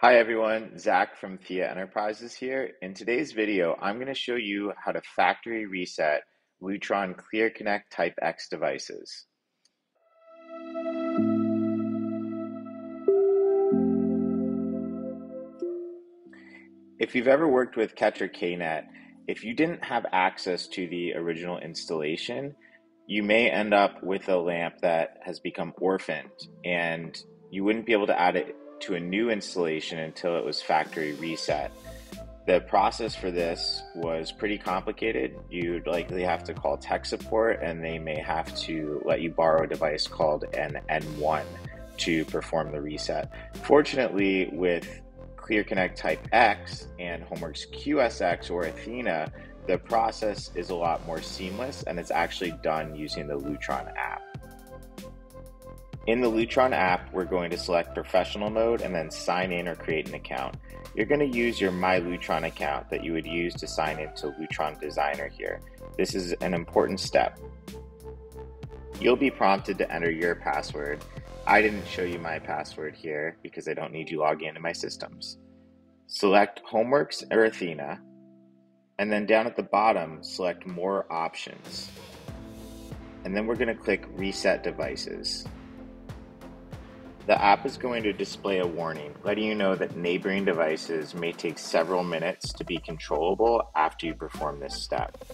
Hi everyone, Zach from Thea Enterprises here. In today's video, I'm going to show you how to factory reset Lutron Clear Connect Type X devices. If you've ever worked with Ketra KNet, if you didn't have access to the original installation, you may end up with a lamp that has become orphaned and you wouldn't be able to add it to a new installation until it was factory reset. The process for this was pretty complicated. You'd likely have to call tech support, and they may have to let you borrow a device called an N1 to perform the reset. Fortunately, with Clear Connect Type X and Homeworks QSX or Athena, the process is a lot more seamless and it's actually done using the Lutron app. In the Lutron app, we're going to select professional mode and then sign in or create an account. You're going to use your My Lutron account that you would use to sign into Lutron Designer here. This is an important step. You'll be prompted to enter your password. I didn't show you my password here because I don't need you logging into my systems. Select Homeworks or Athena, and then down at the bottom, select More Options. And then we're going to click Reset Devices. The app is going to display a warning letting you know that neighboring devices may take several minutes to be controllable after you perform this step.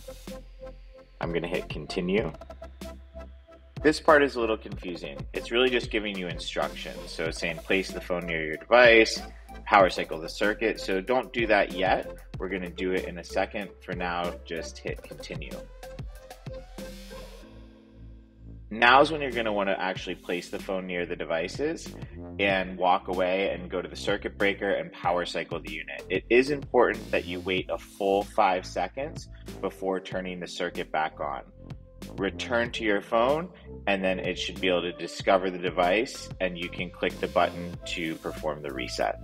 I'm going to hit continue. This part is a little confusing. It's really just giving you instructions. So it's saying place the phone near your device, power cycle the circuit. So don't do that yet. We're going to do it in a second. For now, just hit continue. Now's when you're going to want to actually place the phone near the devices and walk away and go to the circuit breaker and power cycle the unit. It is important that you wait a full five seconds before turning the circuit back on. Return to your phone, and then it should be able to discover the device, and you can click the button to perform the reset.